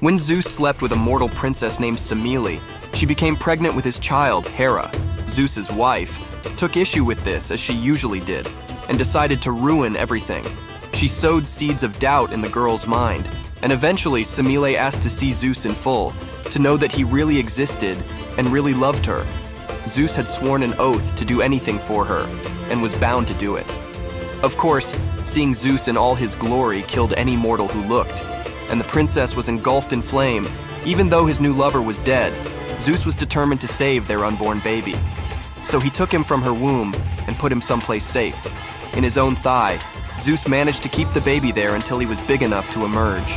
When Zeus slept with a mortal princess named Semele, she became pregnant with his child, Hera. Zeus's wife took issue with this, as she usually did, and decided to ruin everything. She sowed seeds of doubt in the girl's mind, and eventually Semele asked to see Zeus in full, to know that he really existed and really loved her. Zeus had sworn an oath to do anything for her, and was bound to do it. Of course, seeing Zeus in all his glory killed any mortal who looked, and the princess was engulfed in flame. Even though his new lover was dead, Zeus was determined to save their unborn baby. So he took him from her womb and put him someplace safe. In his own thigh, Zeus managed to keep the baby there until he was big enough to emerge.